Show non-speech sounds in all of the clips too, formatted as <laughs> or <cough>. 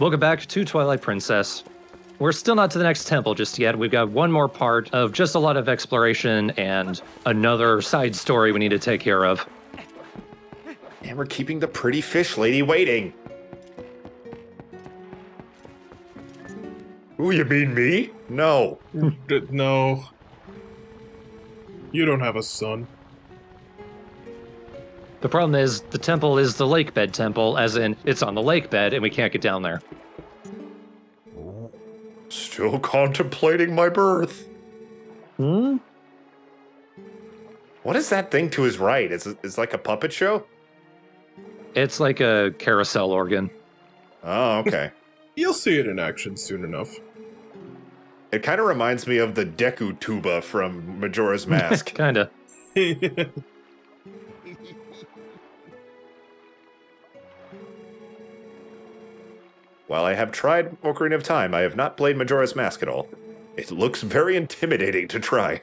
Welcome back to Twilight Princess. We're still not to the next temple just yet. We've got one more part of just a lot of exploration and another side story we need to take care of. And we're keeping the pretty fish lady waiting. Ooh, you mean me? No. No. You don't have a son. The problem is the temple is the lake bed temple, as in it's on the lake bed and we can't get down there. Still contemplating my birth. Hmm? What is that thing to his right? Is it is like a puppet show? It's like a carousel organ. Oh, okay. <laughs> You'll see it in action soon enough. it kind of reminds me of the Deku tuba from Majora's Mask. <laughs> Kinda. <laughs> While I have tried Ocarina of Time, I have not played Majora's Mask at all. It looks very intimidating to try.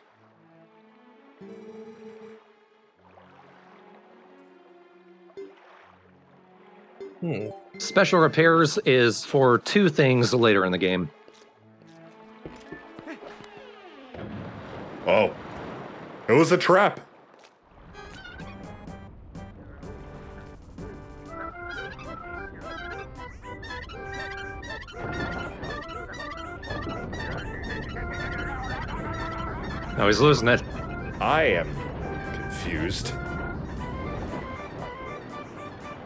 Hmm. Special repairs is for two things later in the game. Oh. It was a trap. No, he's losing it. I am confused.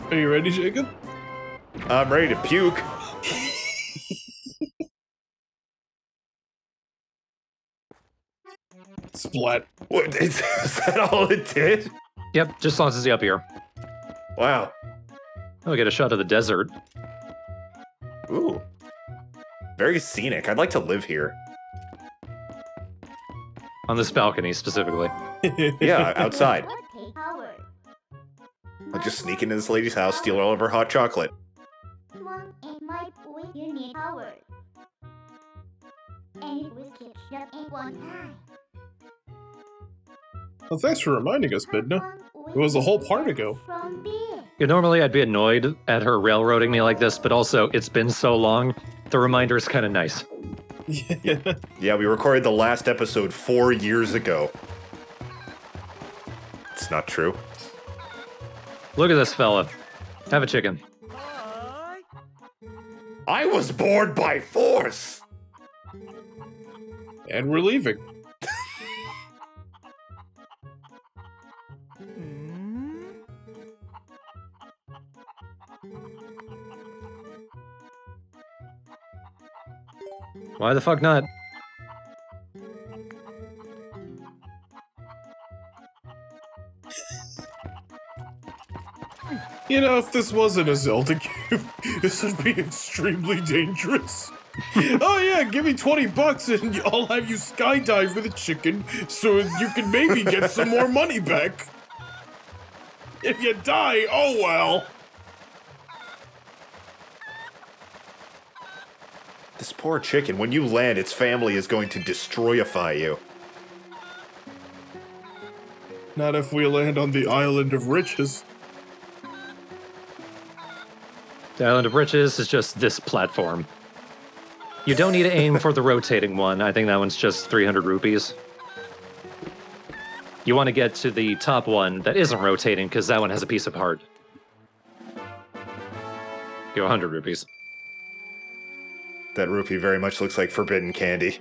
Are you ready, Jacob? I'm ready to puke. Splat. What, is, <laughs> is that all it did? Yep, just launches you up here. Wow. I'll get a shot of the desert. Ooh. Very scenic. I'd like to live here. On this balcony specifically. <laughs> Yeah, outside. I'll just sneak into this lady's house, steal all of her hot chocolate. One and my boy, you need power. And it was kept shut at one time. Well, thanks for reminding us, Midna. It was a whole part ago. From. Yeah, normally I'd be annoyed at her railroading me like this, but also it's been so long. The reminder is kind of nice. Yeah. Yeah, we recorded the last episode four years ago. It's not true. Look at this fella. Have a chicken. I was born by force! And we're leaving. Why the fuck not? You know, if this wasn't a Zelda game, <laughs> this would be extremely dangerous. <laughs> oh yeah, give me 20 bucks and I'll have you skydive with a chicken so you can maybe get some more money back. If you die, oh well. Poor chicken, when you land, its family is going to destroyify you. Not if we land on the island of riches. The Island of Riches is just this platform. You don't need to aim for the rotating one. I think that one's just 300 rupees. You want to get to the top one that isn't rotating because that one has a piece of heart. Go 100 rupees. That rupee very much looks like forbidden candy.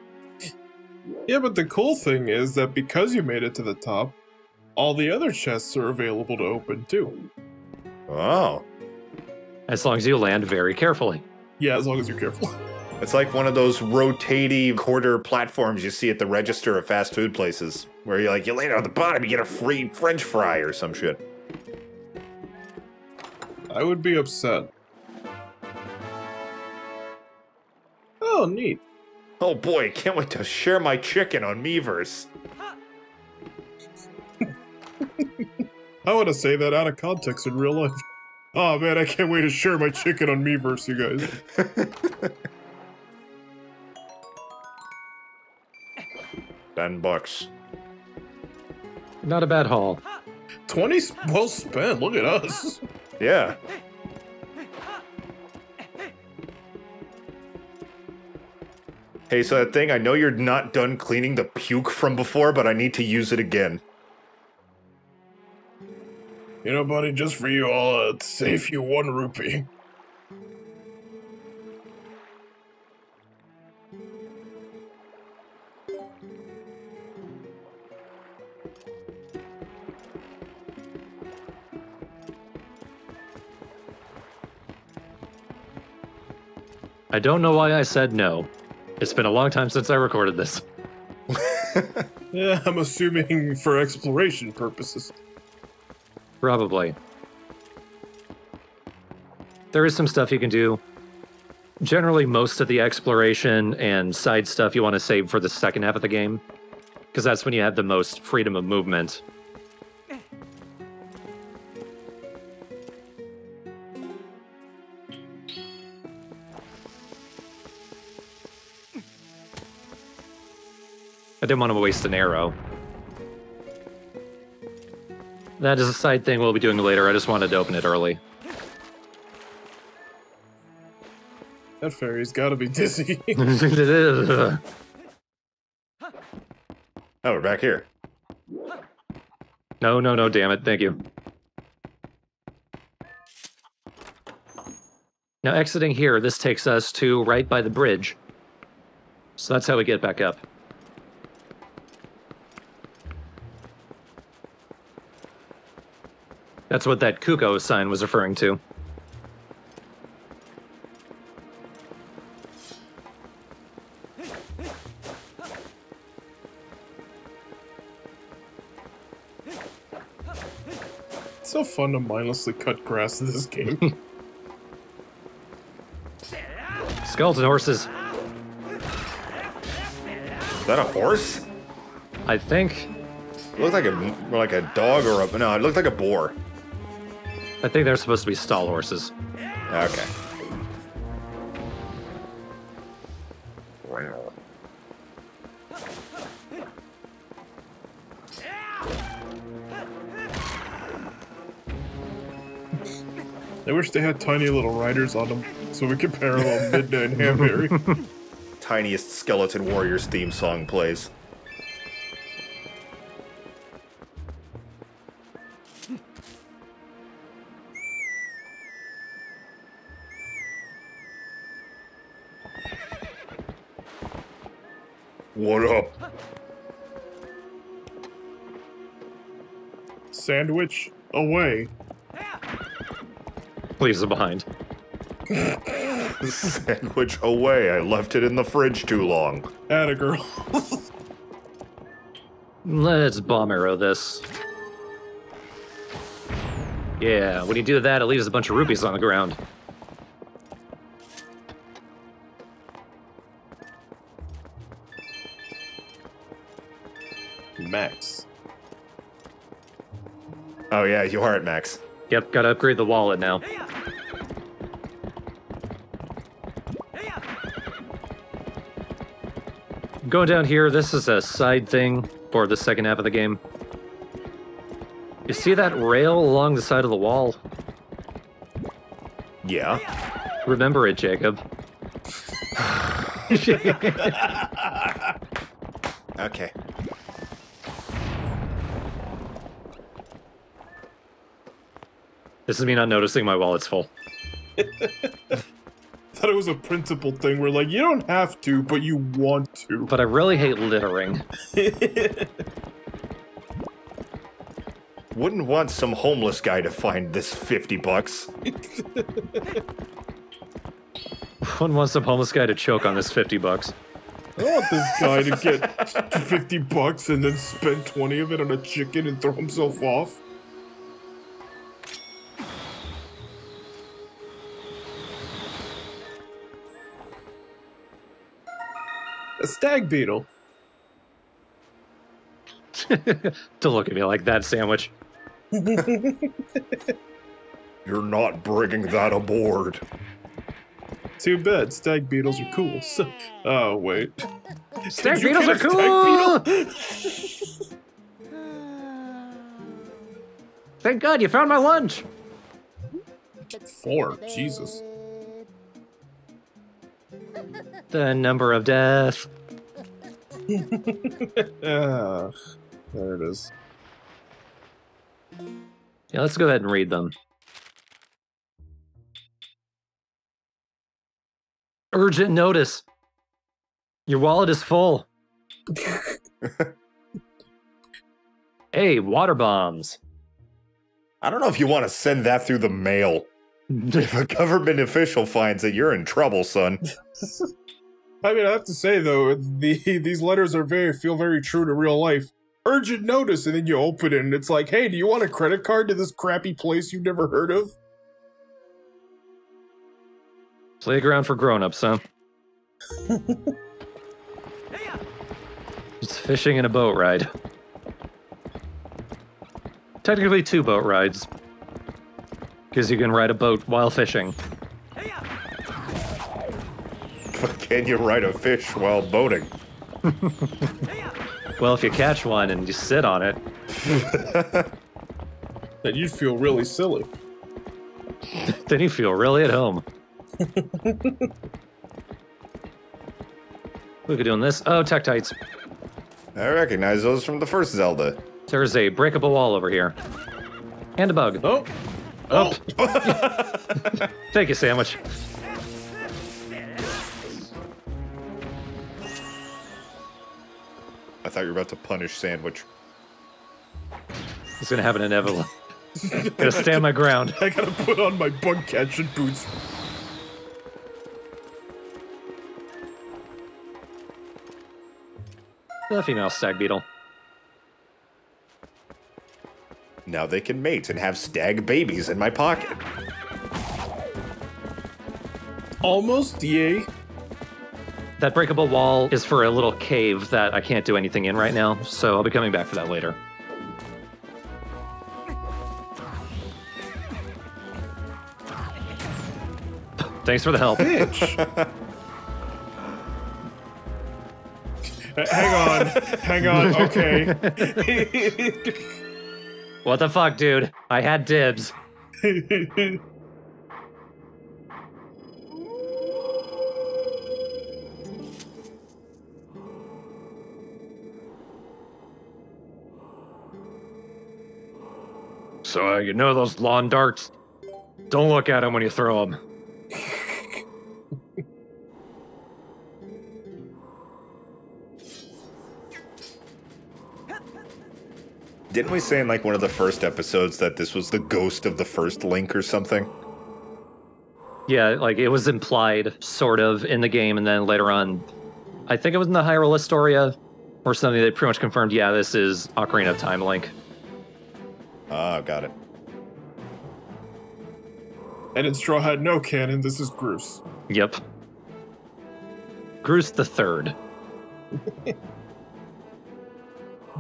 Yeah, but the cool thing is that because you made it to the top, all the other chests are available to open too. Oh. As long as you land very carefully. Yeah, as long as you're careful. <laughs> It's like one of those rotating quarter platforms you see at the register of fast food places, where you like you land on the bottom, you get a free French fry or some shit. I would be upset. Oh, neat. Oh boy, can't wait to share my chicken on Miiverse. <laughs> I want to say that out of context in real life. Oh man, I can't wait to share my chicken on Miiverse, you guys. <laughs> Ten bucks. Not a bad haul. Twenty well spent, look at us. Yeah. Hey, so that thing, I know you're not done cleaning the puke from before, but I need to use it again. You know, buddy, just for you, I'll uh, save you one rupee. I don't know why I said no. It's been a long time since I recorded this. <laughs> Yeah, I'm assuming for exploration purposes. Probably. There is some stuff you can do. Generally, most of the exploration and side stuff you want to save for the second half of the game, because that's when you have the most freedom of movement. Didn't want to waste an arrow. That is a side thing we'll be doing later. I just wanted to open it early. That fairy's gotta be dizzy. <laughs> <laughs> Oh, we're back here. no, no, no, damn it. Thank you. Now, exiting here, this takes us to right by the bridge. So that's how we get back up. That's what that Cucco sign was referring to. it's so fun to mindlessly cut grass in this game. <laughs> Skeleton horses. Is that a horse? I think. It looked like a like a dog or a no. It looked like a boar. I think they're supposed to be Stalhorses. Okay. I wish they had tiny little riders on them so we could parallel <laughs> Midnight and Hamberry. Tiniest skeleton warriors theme song plays. Sandwich away. Leaves it behind. <laughs> Sandwich away. I left it in the fridge too long. Atta girl. <laughs> Let's bomb arrow this. Yeah, when you do that, it leaves a bunch of rupees on the ground. Oh yeah, you are at max. Yep, gotta upgrade the wallet now. Going down here, this is a side thing for the second half of the game. You see that rail along the side of the wall? Yeah. Remember it, Jacob. <sighs> <laughs> Okay. This is me not noticing my wallet's full. <laughs> thought it was a principle thing where like you don't have to, but you want to. But I really hate littering. <laughs> Wouldn't want some homeless guy to find this 50 bucks. <laughs> Wouldn't want some homeless guy to choke on this 50 bucks. I don't want this guy to get 50 bucks and then spend 20 of it on a chicken and throw himself off. A stag beetle. <laughs> Don't look at me like that, sandwich. <laughs> You're not bringing that aboard. Too bad. Stag beetles are cool. <laughs> So, oh wait. Stag Did you beetles get are a stag cool! beetle? <sighs> Thank God you found my lunch! Four. Jesus. The number of death. <laughs> There it is. Yeah, let's go ahead and read them. Urgent notice. Your wallet is full. <laughs> hey, water bombs. I don't know if you want to send that through the mail. <laughs> If a government official finds it, you're in trouble, son. <laughs> I mean, I have to say though, the <laughs> these letters are very feel very true to real life. Urgent notice, and then you open it, and it's like, "Hey, do you want a credit card to this crappy place you've never heard of?" Playground for grown-ups, huh? it's fishing and a boat ride. Technically two boat rides. Because you can ride a boat while fishing. But can you ride a fish while boating? <laughs> Well, if you catch one and you sit on it, <laughs> Then you'd feel really silly. <laughs> then you feel really at home. Look at doing this. Oh, Tektites. I recognize those from the first Zelda. There's a breakable wall over here. And a bug. Oh, Oh, <laughs> thank you, sandwich. I thought you were about to punish Sandwich. It's gonna happen inevitable. <laughs> Gonna stand my ground. I gotta put on my bug catching boots. The female stag beetle. Now they can mate and have stag babies in my pocket. Almost, yay. That breakable wall is for a little cave that I can't do anything in right now, so I'll be coming back for that later. Thanks for the help. Bitch. <laughs> Uh, hang on, hang on. Okay. <laughs> <laughs> What the fuck, dude? I had dibs. So, uh, you know those lawn darts? Don't look at them when you throw them. Didn't we say in like one of the first episodes that this was the ghost of the first Link or something? Yeah, like it was implied, sort of, in the game, and then later on, I think it was in the Hyrule Historia or something. They pretty much confirmed, yeah, this is Ocarina of Time Link. Ah, got it. and in Straw Hat No Canon, this is Groose. Yep. Groose the Third. <laughs>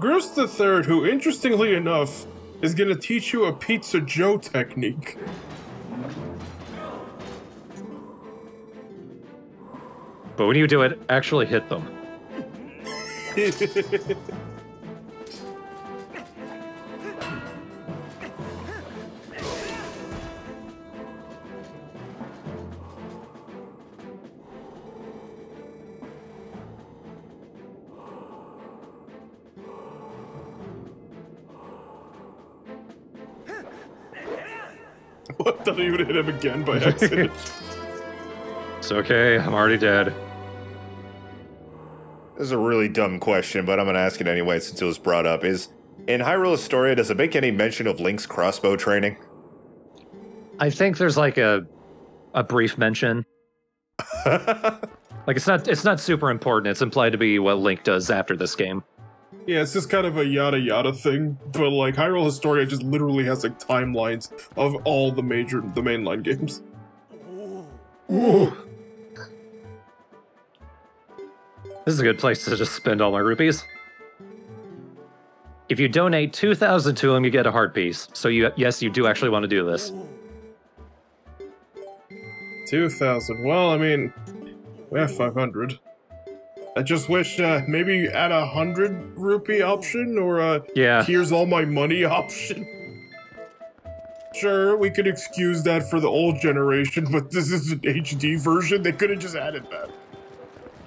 Groose the Third, who interestingly enough is gonna teach you a Pizza Joe technique. But when you do it, actually hit them. <laughs> would hit him again by accident. <laughs> It's okay, I'm already dead. This is a really dumb question, but I'm gonna ask it anyway since it was brought up. Is in Hyrule Historia, does it make any mention of Link's crossbow training? I think there's like a a brief mention. <laughs> Like it's not it's not super important. It's implied to be what Link does after this game. Yeah, it's just kind of a yada yada thing, but like Hyrule Historia just literally has like timelines of all the major the mainline games. This is a good place to just spend all my rupees. If you donate 2,000 to him, you get a heart piece. So you, yes, you do actually want to do this. Two thousand. Well, I mean, we have five hundred. I just wish uh, maybe add a hundred rupee option or a Yeah. here's all my money <laughs> option. Sure, we could excuse that for the old generation, but this is an HD version. They could have just added that.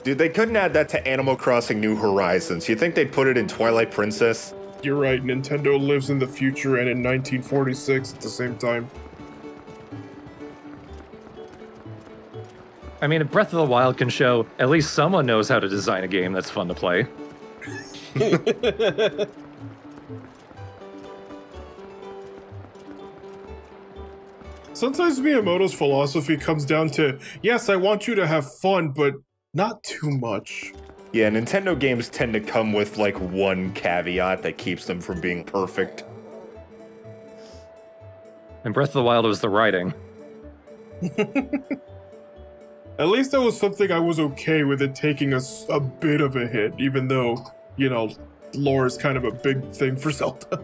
Dude, they couldn't add that to Animal Crossing New Horizons. You think they'd put it in Twilight Princess? You're right, Nintendo lives in the future and in 1946 at the same time. I mean, Breath of the Wild can show at least someone knows how to design a game that's fun to play. <laughs> Sometimes Miyamoto's philosophy comes down to yes, I want you to have fun, but not too much. Yeah, Nintendo games tend to come with like one caveat that keeps them from being perfect. And Breath of the Wild was the writing. <laughs> At least that was something I was okay with it taking us a, bit of a hit, even though, you know, lore is kind of a big thing for <laughs> Zelda.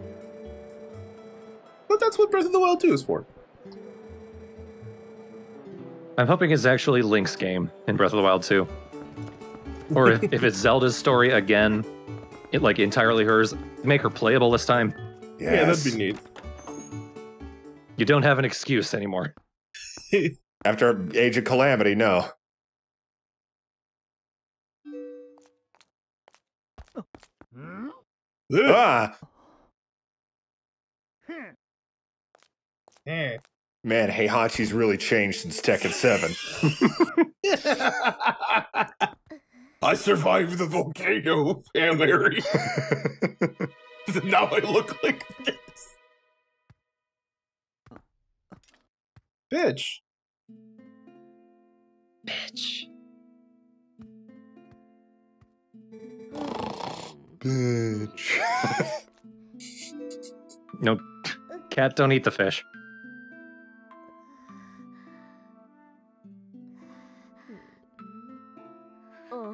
But that's what Breath of the Wild 2 is for. I'm hoping it's actually Link's game in Breath of the Wild 2. Or if, if it's Zelda's story again, it like entirely hers, make her playable this time. Yeah, that'd be neat. You don't have an excuse anymore. <laughs> After Age of Calamity, no. Ugh. Ah, Eh. man, Heihachi's really changed since Tekken 7. <laughs> I survived the volcano, Hail Mary. <laughs> now I look like this. Bitch. Bitch. Bitch. <laughs> No, cat, don't eat the fish. <sighs>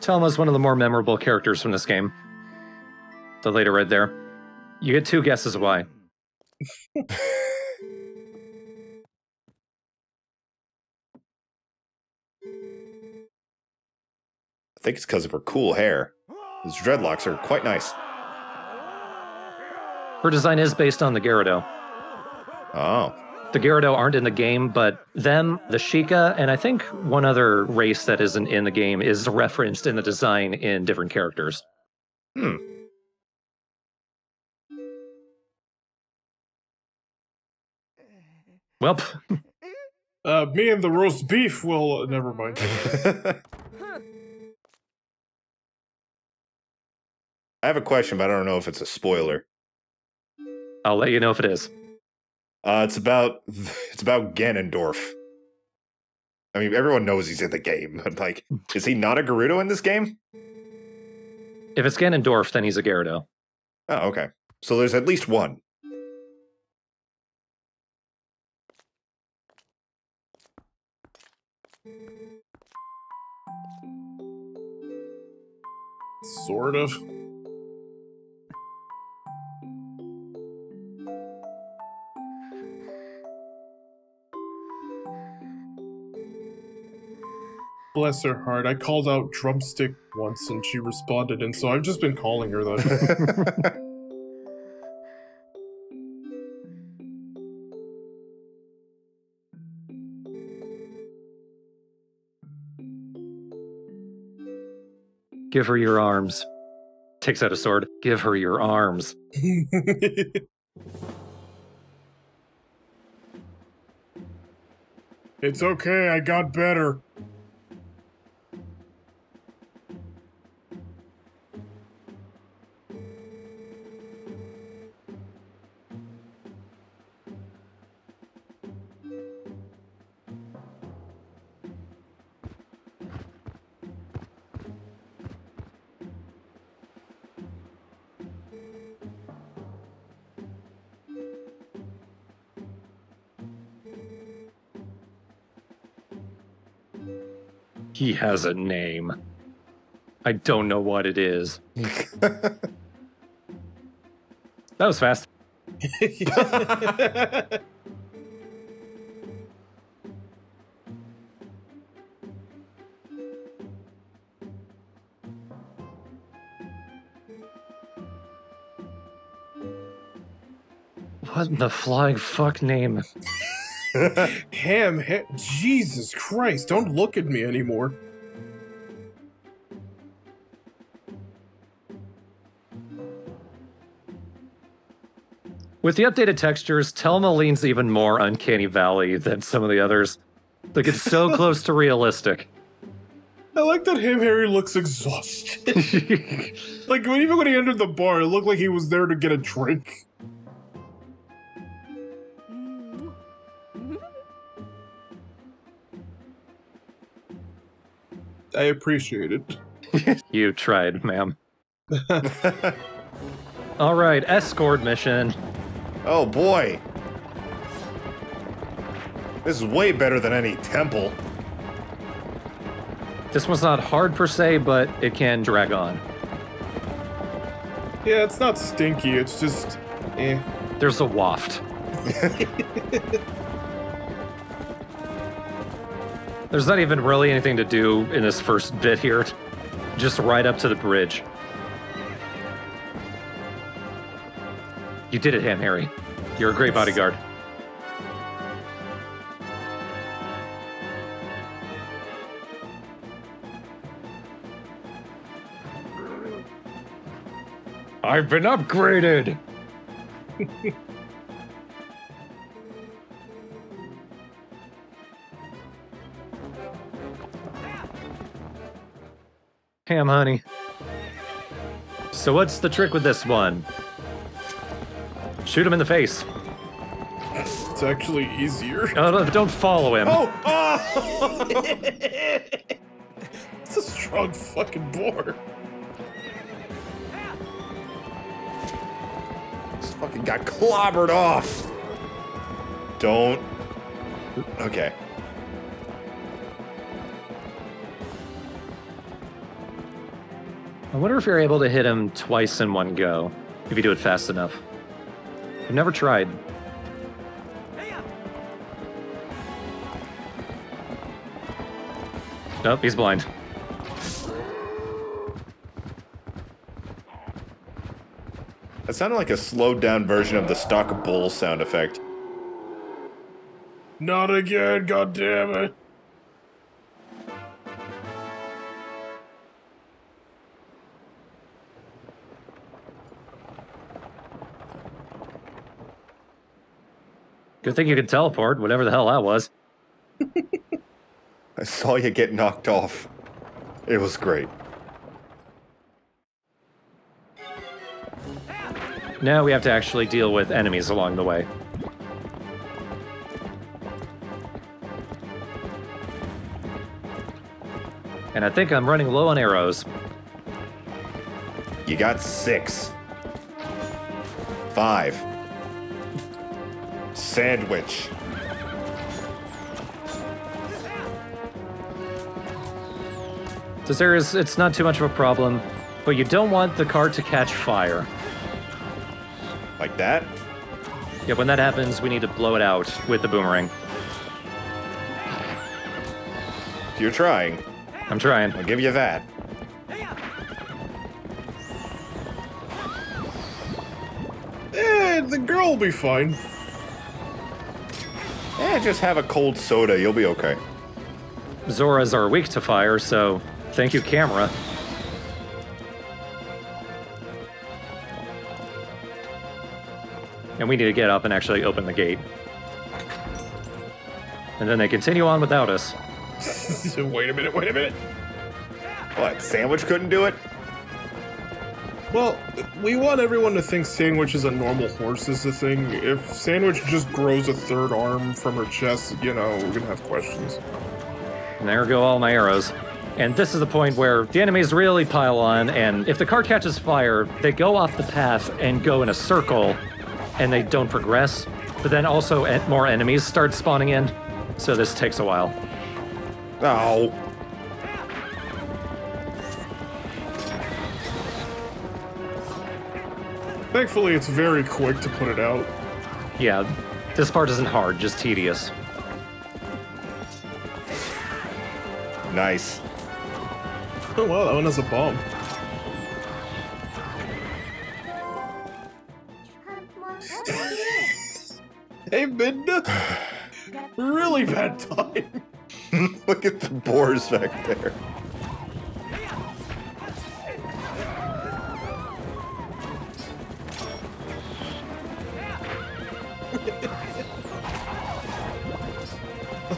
Telma's one of the more memorable characters from this game. The lady right there. You get two guesses why. I think it's because of her cool hair. Those dreadlocks are quite nice. Her design is based on the Gerudo. Oh. The Gerudo aren't in the game, but them, the Sheikah, and I think one other race that isn't in the game is referenced in the design in different characters. Hmm. Well, Uh, me and the roast beef will. Uh, never mind. <laughs> I have a question, but I don't know if it's a spoiler. I'll let you know if it is. Uh, it's about <laughs> it's about Ganondorf. I mean, everyone knows he's in the game, <laughs> but like, is he not a Gerudo in this game? If it's Ganondorf, then he's a Gerudo. Oh, okay. So there's at least one. Sort of. Bless her heart. I called out drumstick once and she responded, and so I've just been calling her that. <laughs> <laughs> Give her your arms. Takes out a sword. Give her your arms. <laughs> it's okay, I got better. He has a name. I don't know what it is. <laughs> that was fast. <laughs> What in the flying fuck name? <laughs> Ham, ham. Jesus Christ! Don't look at me anymore. With the updated textures, Telma leans even more uncanny valley than some of the others. Like it's so <laughs> close to realistic. I like that Ham Harry looks exhausted. <laughs> like even when he entered the bar, it looked like he was there to get a drink. I appreciate it. <laughs> you tried, ma'am. <laughs> All right, escort mission. oh boy. This is way better than any temple. This one's not hard per se, but it can drag on. Yeah, it's not stinky. It's just, eh. There's a waft. <laughs> There's not even really anything to do in this first bit here. Just right up to the bridge. You did it, Ham Harry. You're a great bodyguard. I've been upgraded! <laughs> Ham, honey. So what's the trick with this one? Shoot him in the face. It's actually easier. Oh, no, don't follow him. Oh! oh! <laughs> it's a strong fucking boar. Just fucking got clobbered off. Don't. Okay. Wonder if you're able to hit him twice in one go, if you do it fast enough. I've never tried. Nope, he's blind. That sounded like a slowed down version of the stock bull sound effect. Not again, God Good thing you can teleport, whatever the hell that was. <laughs> I saw you get knocked off. It was great. Now we have to actually deal with enemies along the way. And I think I'm running low on arrows. You got six. Five. Sandwich. This area is, it's not too much of a problem, but you don't want the cart to catch fire. Like that? Yeah, when that happens, we need to blow it out with the boomerang. You're trying. I'm trying. I'll give you that. Eh, the girl will be fine. Eh, just have a cold soda. You'll be okay. Zoras are weak to fire, so thank you, camera. And we need to get up and actually open the gate. And then they continue on without us. <laughs> wait a minute, wait a minute. What? Sandwich couldn't do it? Well, we want everyone to think Sandwich is a normal horse is the thing. If Sandwich just grows a third arm from her chest, you know, we're gonna have questions. And there go all my arrows. And this is the point where the enemies really pile on, and if the car catches fire, they go off the path and go in a circle, and they don't progress. But then also more enemies start spawning in, so this takes a while. Oh. Thankfully, it's very quick to put it out. Yeah, this part isn't hard, just tedious. Nice. Oh wow, that one has a bomb. <laughs> Hey, Midna. <sighs> really bad time. Look at the boars back there.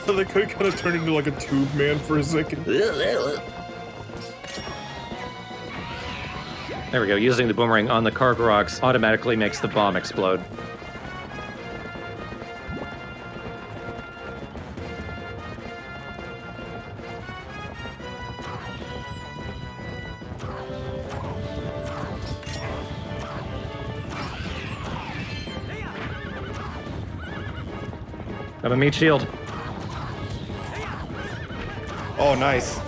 <laughs> they could kind of turn into like a tube man for a second. There we go. Using the boomerang on the cargo rocks automatically makes the bomb explode. Have a meat shield. Oh, nice.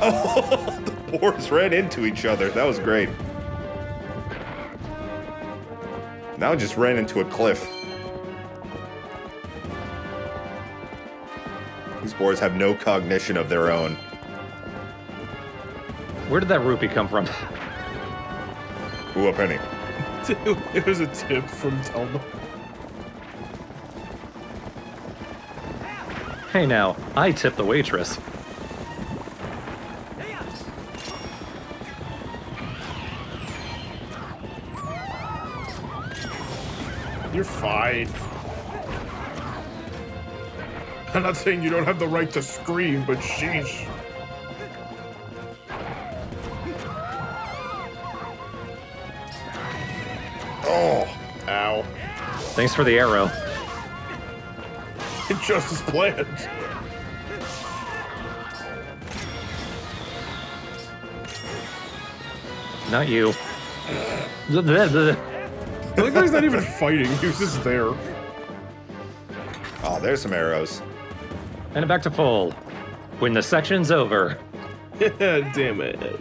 Oh, <laughs> the boars ran into each other. That was great. Now it just ran into a cliff. These boars have no cognition of their own. Where did that rupee come from? Ooh, a penny. <laughs> it was a tip from Telma. Hey now, I tip the waitress. You're fine. I'm not saying you don't have the right to scream, but sheesh. Oh, Ow. Thanks for the arrow. <laughs> Just as planned. Not you. I like how he's not even fighting, he's just there. oh, there's some arrows. And back to full. When the section's over. <laughs> Damn it.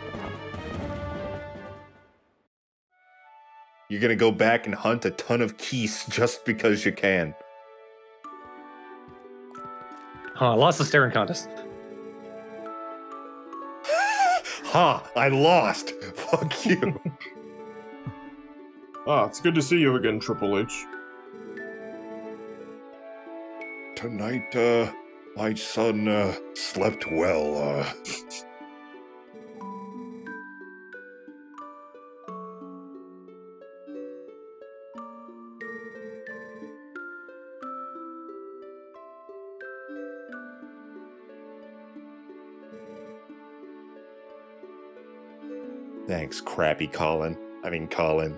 You're gonna go back and hunt a ton of keys just because you can. I lost the staring contest. Ha! I lost. Fuck you. <laughs> Ah, it's good to see you again, Triple H. Tonight, uh, my son uh, slept well. Uh, Thanks, crappy Colin. I mean, Colin.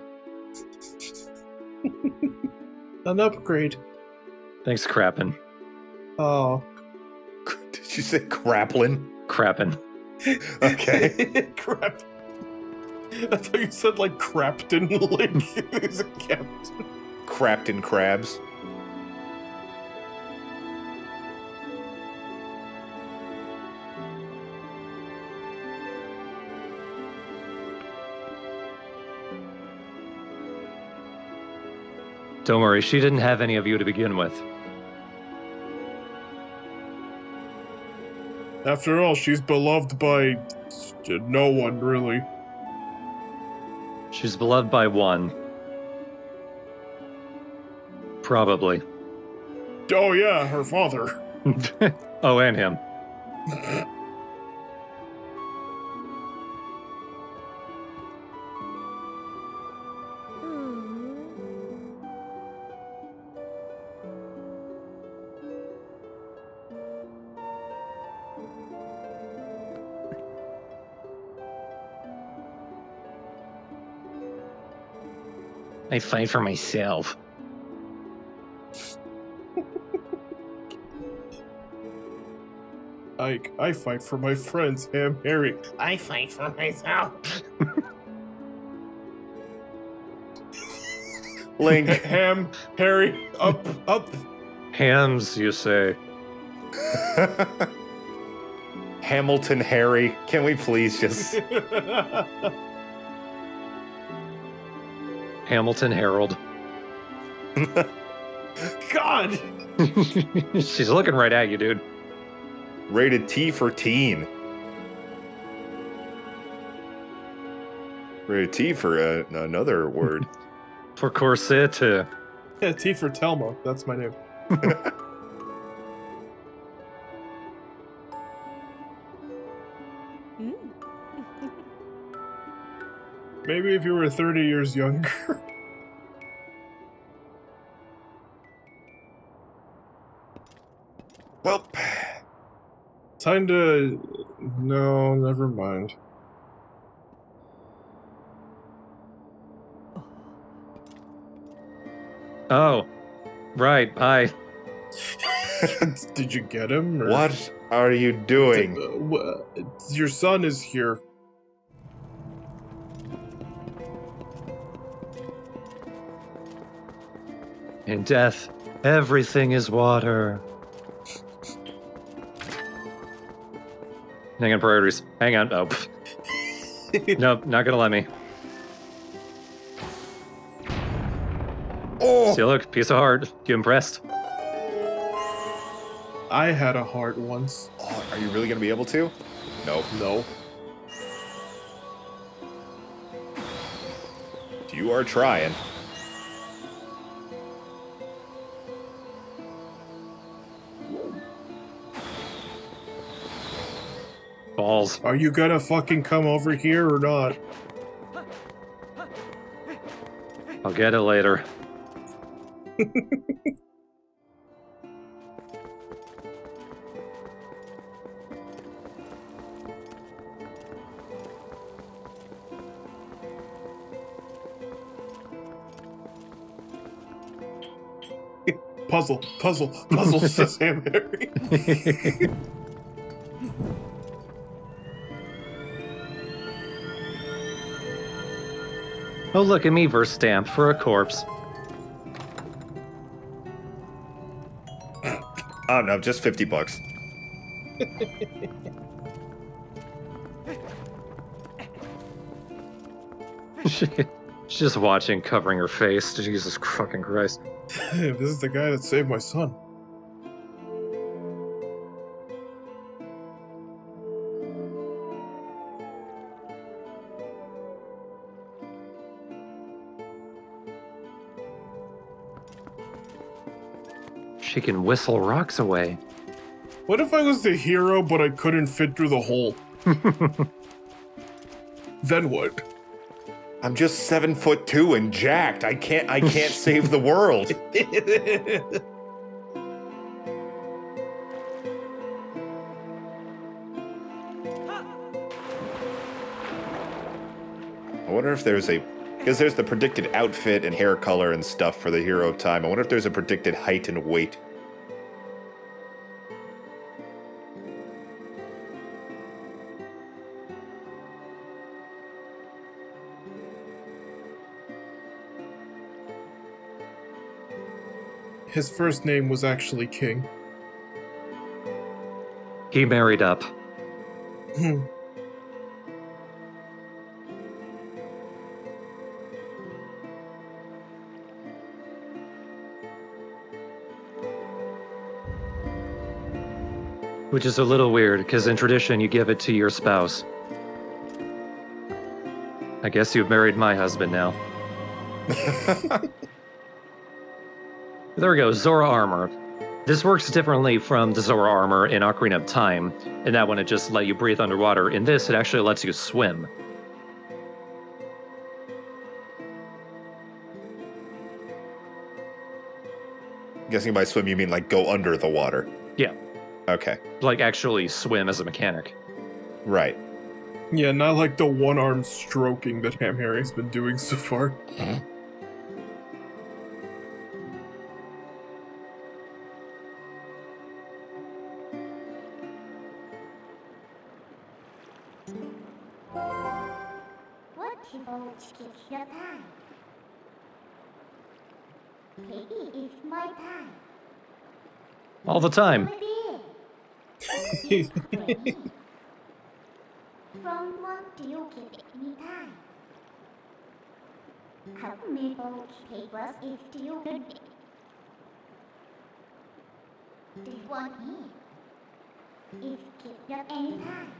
<laughs> An upgrade. Thanks, Crappin. Oh. <laughs> Did you say craplin? Crappin. <laughs> Okay. Crap. I thought you said like Crapton, like he was a captain. Crapped in crabs. Don't worry, she didn't have any of you to begin with. After all, she's beloved by no one, really. She's beloved by one. Probably. Oh yeah, her father. <laughs> oh, and him. <laughs> I fight for myself. Ike, I fight for my friends, Ham Harry. I fight for myself. Link. Ham, Harry, up, up. Hams, you say. <laughs> Hamilton Harry, can we please just. <laughs> Hamilton Herald. <laughs> God! <laughs> She's looking right at you, dude. Rated T for teen. Rated T for uh, another word. <laughs> For corset. Yeah, T for Telmo. That's my name. Maybe if you were 30 years younger. <laughs> Well, Time to. No, never mind. Oh, right. Hi. <laughs> Did you get him? or- what are you doing? Uh, Your son is here. In death, everything is water. Hang on, priorities. Hang on. Oh, pff. <laughs> nope, not gonna let me. Oh, See, look, piece of heart. You impressed? I had a heart once. Oh, are you really gonna be able to? Nope. No. You are trying. Balls. Are you gonna fucking come over here or not? I'll get it later. <laughs> Puzzle, puzzle, puzzle, says <laughs> Sam Harry. <laughs> oh, look, at me verse stamp for a corpse. Oh no, just 50 bucks. She- She's just watching, covering her face. Jesus fucking Christ. <laughs> this is the guy that saved my son. She can whistle rocks away. What if I was the hero but I couldn't fit through the hole? <laughs> then what? I'm just seven foot two and jacked. I can't. I can't <laughs> save the world. I wonder if there's a because there's the predicted outfit and hair color and stuff for the hero of time. I wonder if there's a predicted height and weight. His first name was actually King. He married up. Hmm. Which is a little weird, because in tradition you give it to your spouse. I guess you've married my husband now. <laughs> there we go, Zora armor. This works differently from the Zora armor in Ocarina of Time, in that one it just let you breathe underwater. In this, it actually lets you swim. I'm guessing by swim you mean like go under the water. Yeah, Okay. like actually swim as a mechanic. Right. Yeah, not like the one arm stroking that Ham Harry's been doing so far. What any time.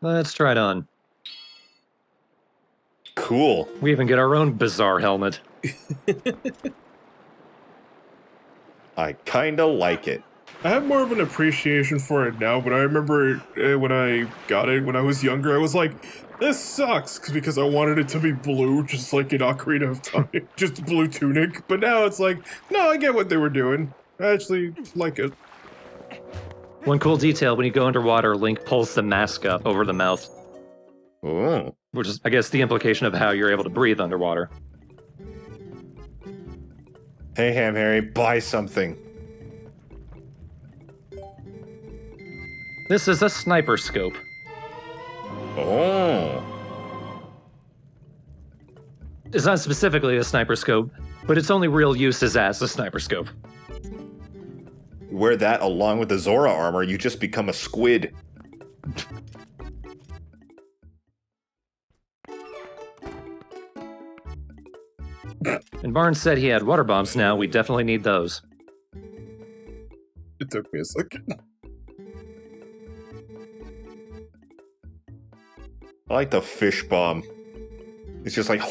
Let's try it on. Cool. We even get our own bizarre helmet. <laughs> I kinda like it. I have more of an appreciation for it now, but I remember uh, when I got it when I was younger, I was like, "This sucks, because I wanted it to be blue, just like in Ocarina of Time, <laughs> just blue tunic. But now it's like, no, I get what they were doing. I actually like it. One cool detail when you go underwater, Link pulls the mask up over the mouth, Ooh. which is, I guess, the implication of how you're able to breathe underwater. Hey, Ham Harry, buy something. This is a sniper scope. Oh. It's not specifically a sniper scope, but its only real use is as a sniper scope. Wear that along with the Zora armor, you just become a squid. And Barnes said he had water bombs now. We definitely need those. It took me a second. I like the fish bomb. It's just like,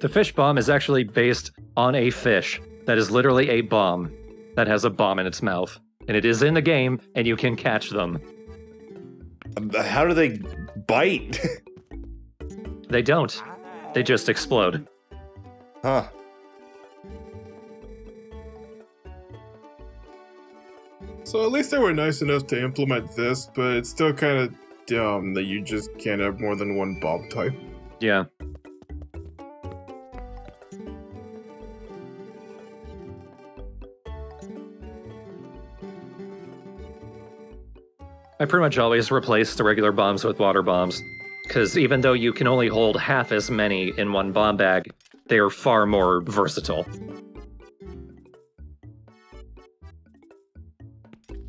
The fish bomb is actually based on a fish that is literally a bomb that has a bomb in its mouth. And it is in the game, and you can catch them. how do they bite? <laughs> They don't, they just explode. huh. So at least they were nice enough to implement this, but it's still kind of dumb that you just can't have more than one bomb type. Yeah. I pretty much always replace the regular bombs with water bombs, because even though you can only hold half as many in one bomb bag, they are far more versatile.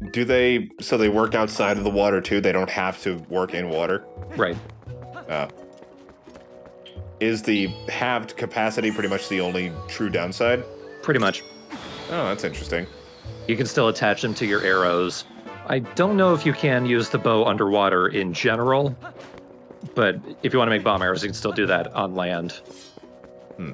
Do they, so they work outside of the water too? They don't have to work in water? Right. Uh, is the halved capacity pretty much the only true downside? Pretty much. Oh, that's interesting. You can still attach them to your arrows. I don't know if you can use the bow underwater in general, but if you want to make bomb arrows, you can still do that on land. Hmm.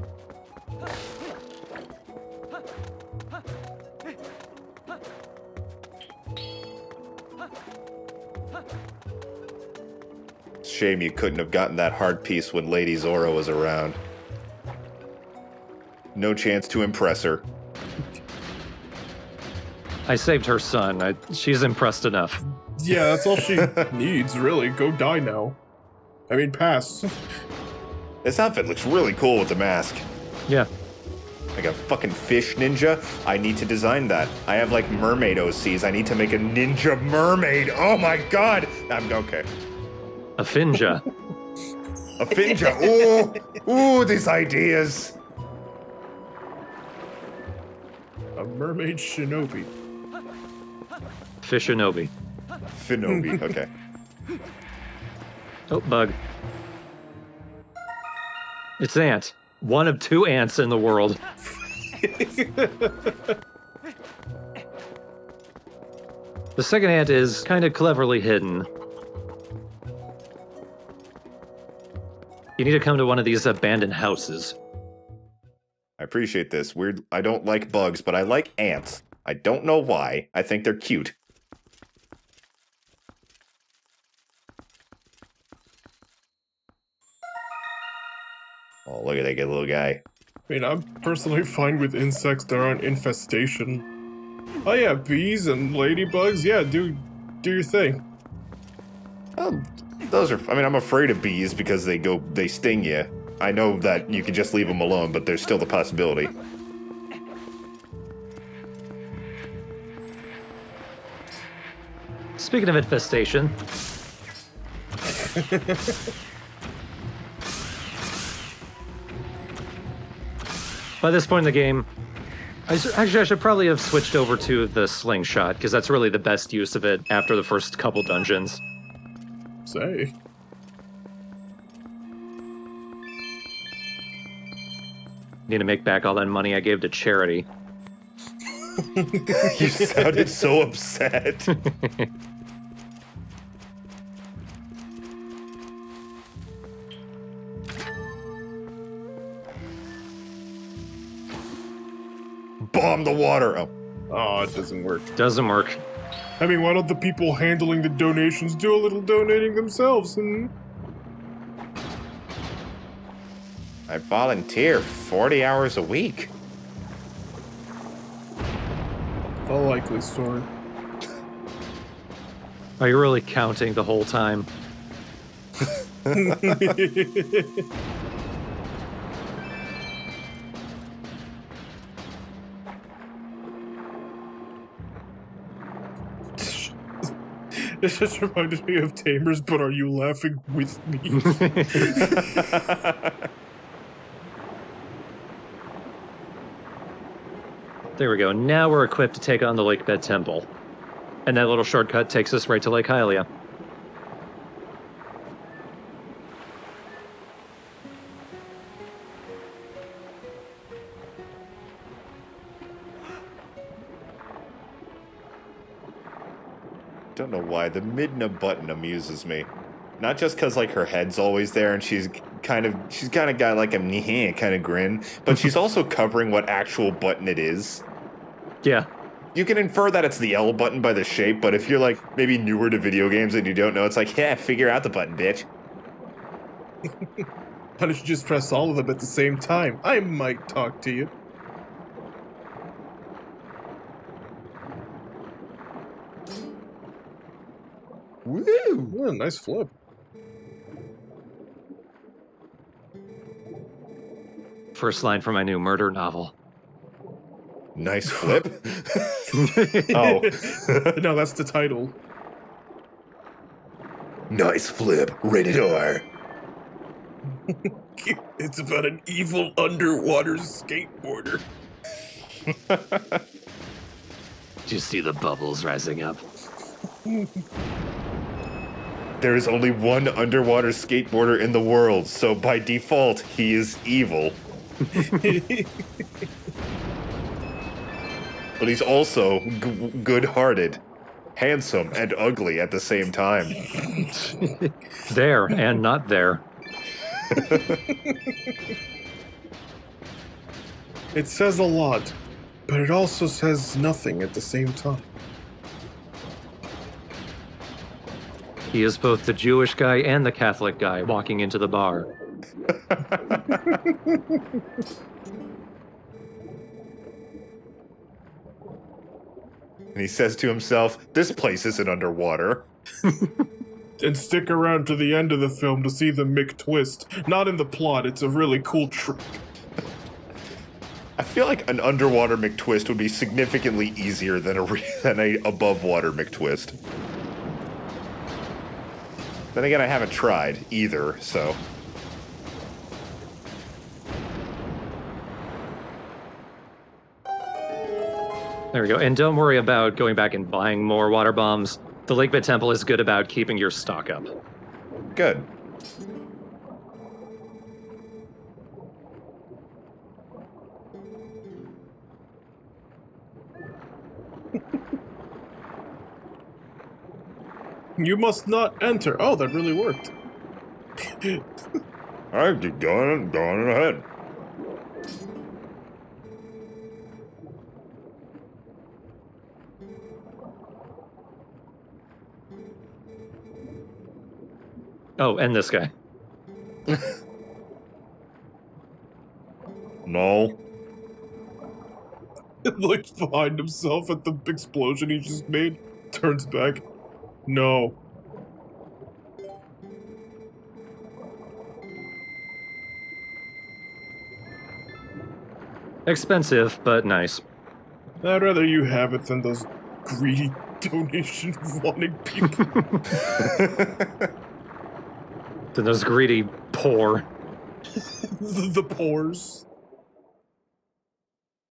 Shame you couldn't have gotten that hard piece when Lady Zora was around. No chance to impress her. I saved her son. I, she's impressed enough. Yeah, that's all she <laughs> needs, really. Go die now. I mean, pass. This outfit looks really cool with the mask. Yeah. Like a fucking fish ninja. I need to design that. I have like mermaid OCs. I need to make a ninja mermaid. Oh my god. I'm okay. A Finja. A finja. Ooh, ooh, these ideas. A mermaid shinobi. Fishinobi. Finobi. <laughs> Okay. Oh, bug. It's Ant. One of two ants in the world. <laughs> the second ant is kind of cleverly hidden. You need to come to one of these abandoned houses. I appreciate this. Weird. I don't like bugs, but I like ants. I don't know why. I think they're cute. Oh, look at that good little guy. I mean, I'm personally fine with insects that aren't infestation. Oh yeah, bees and ladybugs. Yeah, do do your thing. Oh, those are. I mean, I'm afraid of bees because they go, they sting you. I know that you can just leave them alone, but there's still the possibility. Speaking of infestation, <laughs> by this point in the game, I s- actually I should probably have switched over to the slingshot because that's really the best use of it after the first couple dungeons. Say. Need to make back all that money I gave to charity. <laughs> you sounded so upset. <laughs> bomb the water. Oh, Oh, it doesn't work. Doesn't work. I mean, why don't the people handling the donations do a little donating themselves? Hmm? I volunteer 40 hours a week. A likely story. Are you really counting the whole time? <laughs> <laughs> <laughs> It just reminded me of Tamers, but are you laughing with me? <laughs> There we go. Now we're equipped to take on the Lake Bed Temple. And that little shortcut takes us right to Lake Hylia. Don't why the Midna button amuses me. Not just because like her head's always there and she's kind of she's kind of got like a meh kind of grin, but she's <laughs> also covering what actual button it is. Yeah. You can infer that it's the L button by the shape, but if you're like maybe newer to video games and you don't know, it's like yeah, figure out the button, bitch. <laughs> Why don't you just press all of them at the same time? I might talk to you. Woo! Yeah, nice flip. First line for my new murder novel. Nice flip. <laughs> <laughs> oh, <laughs> no, that's the title. nice flip. Rated R. It's about an evil underwater skateboarder. Do you see the bubbles rising up? There is only one underwater skateboarder in the world, so by default, he is evil. <laughs> But he's also g- good-hearted, handsome, and ugly at the same time. There and not there. It says a lot, but it also says nothing at the same time. He is both the Jewish guy and the Catholic guy walking into the bar. <laughs> And he says to himself, This place isn't underwater. <laughs> And stick around to the end of the film to see the McTwist. Not in the plot, it's a really cool trick. I feel like an underwater McTwist would be significantly easier than a re- <laughs> than a above water McTwist. Then again, I haven't tried either, so There we go. And don't worry about going back and buying more water bombs. The Lake Bed Temple is good about keeping your stock up. good. You must not enter. Oh, that really worked. <laughs> All right, keep going, going ahead. Oh, and this guy. No. Looks behind himself at the explosion he just made, turns back. No. Expensive, but nice. I'd rather you have it than those greedy <laughs> donation wanting people. <laughs> <laughs> than those greedy poor. the, the pores.